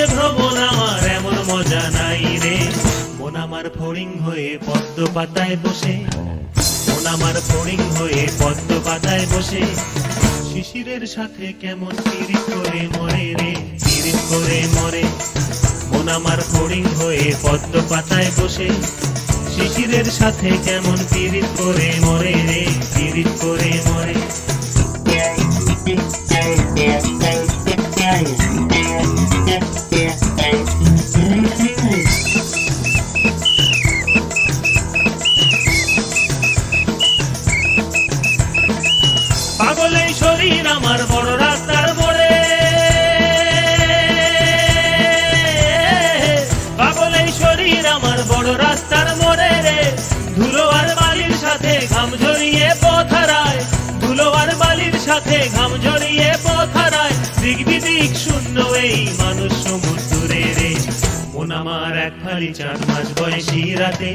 বুঝে ভ্রমণ আমার এমন মজা নাই রে। মন আমার ফড়িং হয়ে পদ্ম পাতায় বসে। মন আমার ফড়িং হয়ে পদ্ম পাতায় বসে। শিশিরের সাথে কেমন পিরিত করে মরে রে পিরিত করে মরে। মন আমার ফড়িং হয়ে পদ্ম পাতায় বসে। শিশিরের সাথে কেমন পিরিত করে মরে রে পিরিত করে মরে। পাগল ধুলো আর বালির সাথে ঘাম দিক বিদিক শূন্য এই মানুষ সমুদ্রে রে মন আমার এক ফালি চাঁদ মাস বয়সী রাতে।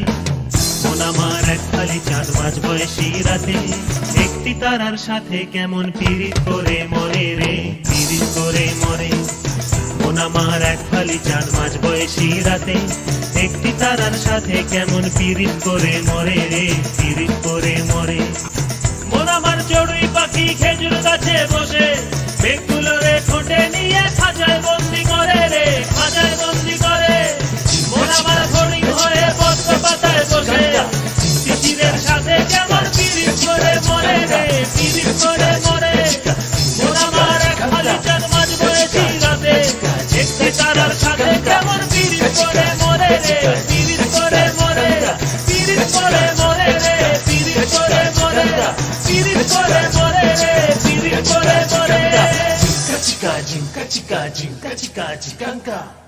মন আমার এক খালি চাঁদ মাঝ বয়সী রাতে। একটি তারার সাথে কেমন পিরিত করে মরে রে পিরিত করে মরে। মন আমার এক খালি চাঁদ মাঝ বয়সী রাতে। একটি তারার সাথে কেমন পিরিত করে মরে রে। গাছে বসে রে ঠোঁটে নিয়ে খাঁচায় বন্দি করে রে, খাঁচায় বন্দি করে। আমার ঘড়ি হয়ে পাতায় বসে। শিশিরের সাথে কেমন পিরিত করে মরে রে, পিরিত করে মরে। আমার এক বয়সী রাতে। একটি তারার সাথে কেমন পিরিত করে মরে রে, পিরিত করে মরে। পিরিত করে মরে রে, পিরিত করে মরে। পিরিত করে মরে チンカチカチンカチカチカンカ